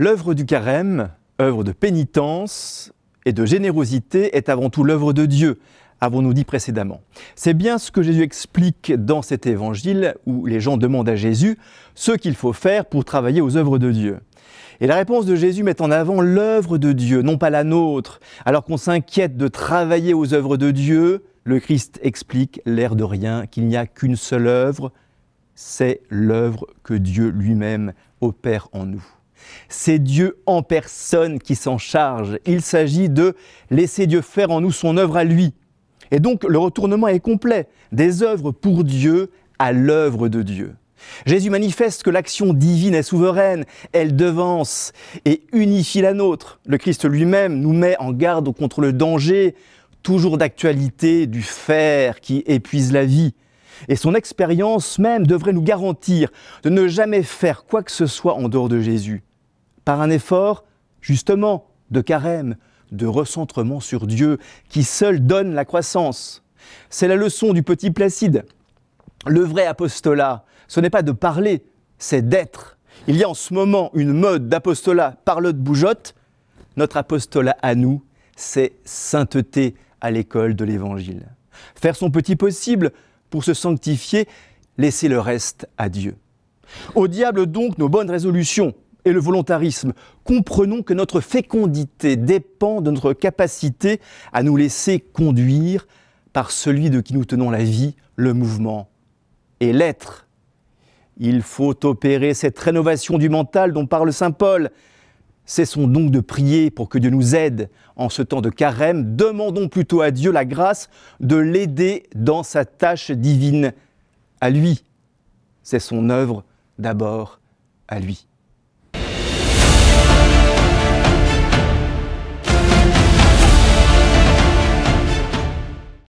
L'œuvre du carême, œuvre de pénitence et de générosité, est avant tout l'œuvre de Dieu, avons-nous dit précédemment. C'est bien ce que Jésus explique dans cet évangile où les gens demandent à Jésus ce qu'il faut faire pour travailler aux œuvres de Dieu. Et la réponse de Jésus met en avant l'œuvre de Dieu, non pas la nôtre. Alors qu'on s'inquiète de travailler aux œuvres de Dieu, le Christ explique, l'air de rien, qu'il n'y a qu'une seule œuvre, c'est l'œuvre que Dieu lui-même opère en nous. C'est Dieu en personne qui s'en charge. Il s'agit de laisser Dieu faire en nous son œuvre à lui. Et donc le retournement est complet, des œuvres pour Dieu à l'œuvre de Dieu. Jésus manifeste que l'action divine est souveraine, elle devance et unifie la nôtre. Le Christ lui-même nous met en garde contre le danger, toujours d'actualité, du fer qui épuise la vie. Et son expérience même devrait nous garantir de ne jamais faire quoi que ce soit en dehors de Jésus. Par un effort, justement, de carême, de recentrement sur Dieu, qui seul donne la croissance. C'est la leçon du petit Placide. Le vrai apostolat, ce n'est pas de parler, c'est d'être. Il y a en ce moment une mode d'apostolat parle de bougeotte. Notre apostolat à nous, c'est sainteté à l'école de l'Évangile. Faire son petit possible pour se sanctifier, laisser le reste à Dieu. Au diable donc nos bonnes résolutions et le volontarisme. Comprenons que notre fécondité dépend de notre capacité à nous laisser conduire par celui de qui nous tenons la vie, le mouvement et l'être. Il faut opérer cette rénovation du mental dont parle Saint Paul. Cessons donc de prier pour que Dieu nous aide en ce temps de carême. Demandons plutôt à Dieu la grâce de l'aider dans sa tâche divine. À lui, c'est son œuvre d'abord à lui.